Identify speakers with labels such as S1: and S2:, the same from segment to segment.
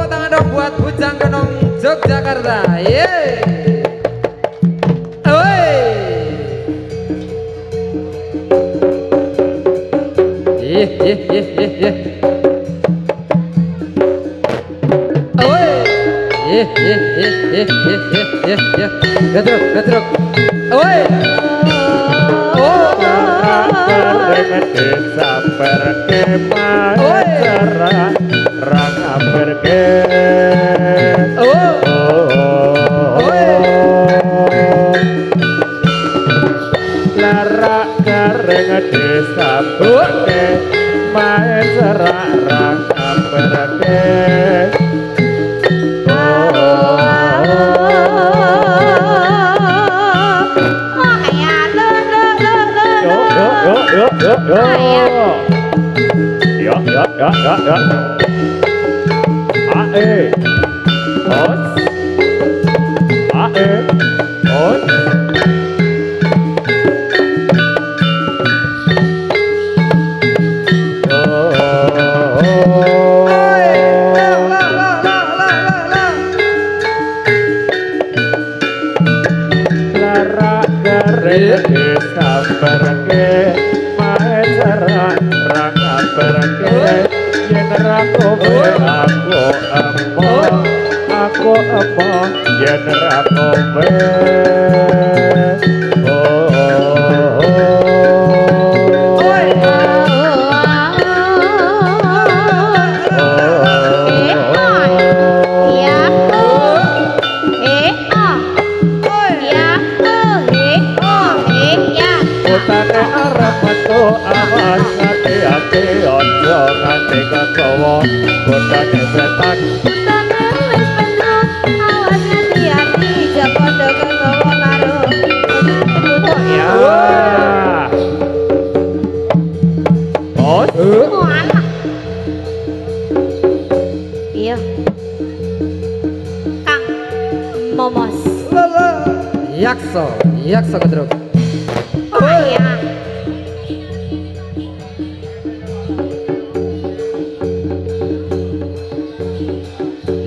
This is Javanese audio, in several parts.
S1: tepuk tangan dong buat Bujang Genong Yogyakarta. yeah. Oi. yeah, yeah, yeah, yeah. Yeah, Oi. yeah, yeah, yeah, yeah, yeah, yeah, yeah. ih. Getruk. Oi. Oh.
S2: Sampai ja,
S3: ja, ja.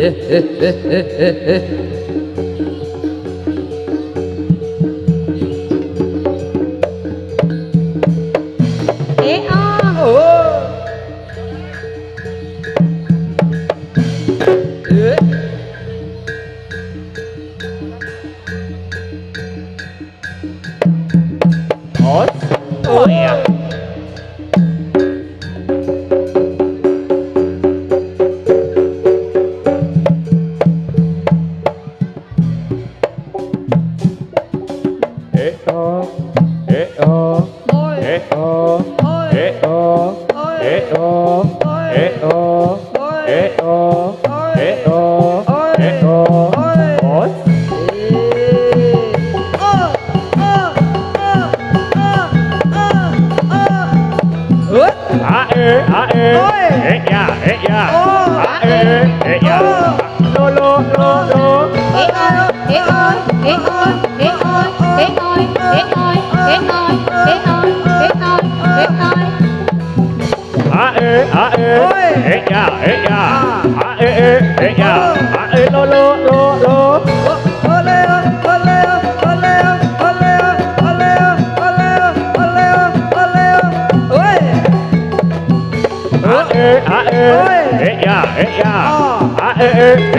S2: Eh, eh, eh, eh, eh, eh
S1: ya, eh ya, ae, eh ya, lo lo lo lo,
S3: Eh ơi, eh ơi, eh ơi, eh ơi, eh ơi, eh ơi, eh ơi, eh ơi, eh ơi, eh ơi.
S1: eh ya, eh ya,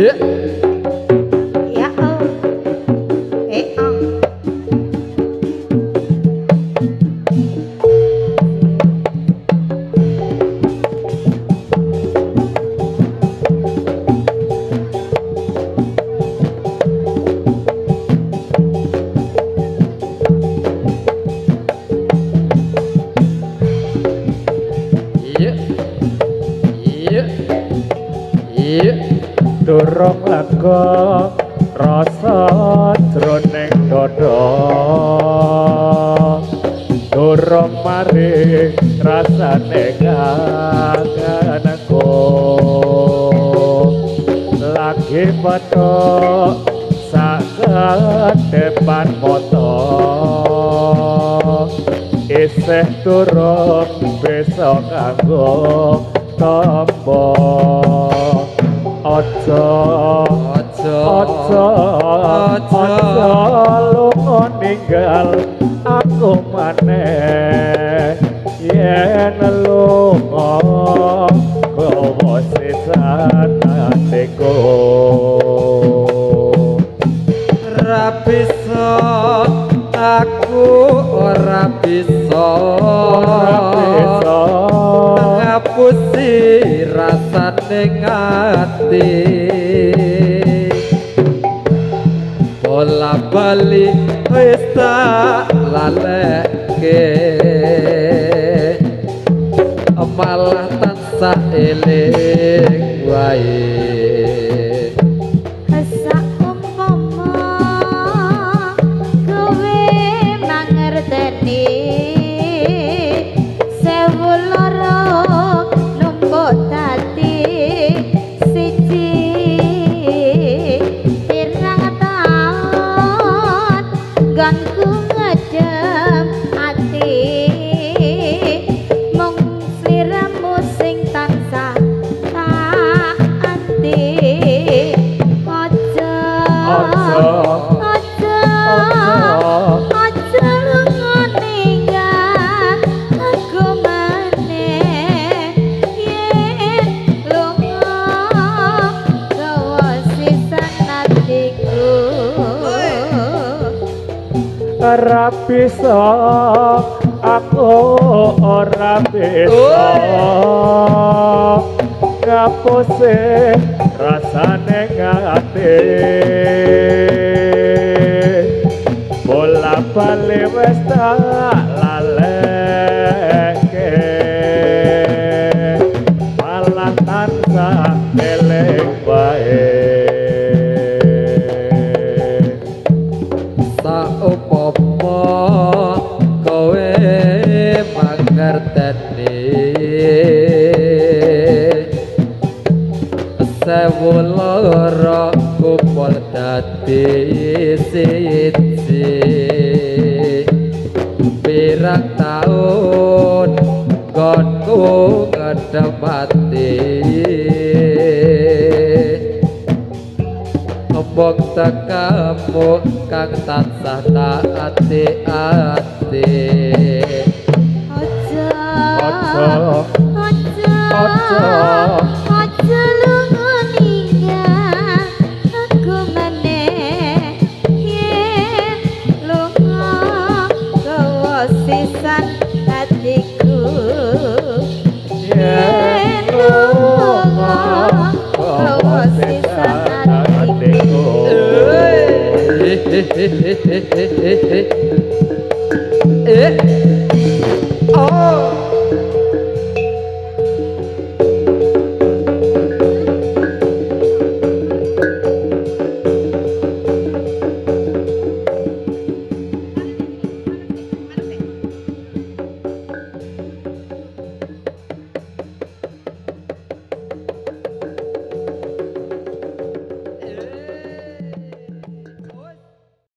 S2: Yeah.
S1: rong lego rasa jroning dada. Durung mari rasane kangenku lagi padha depan mata. Isih turun besok kanggo tombol Aja
S2: Aja
S1: Aja lu ninggal aku maneh. Yen lu kowe sesat
S2: ra bisa aku ora bisa. Ora bisa. Ngapusi rasane dengan bali wis tak laleke malah tansah eling wae
S3: gantung
S1: ora bisa aku ora bisa ngapuse rasane ngate bola bali wis tak laleke
S2: pirang taun gonku ngedemati Ngomong tekamu kang tansah taati ati
S3: aja
S1: Aja.
S3: aja
S2: Eh, oh,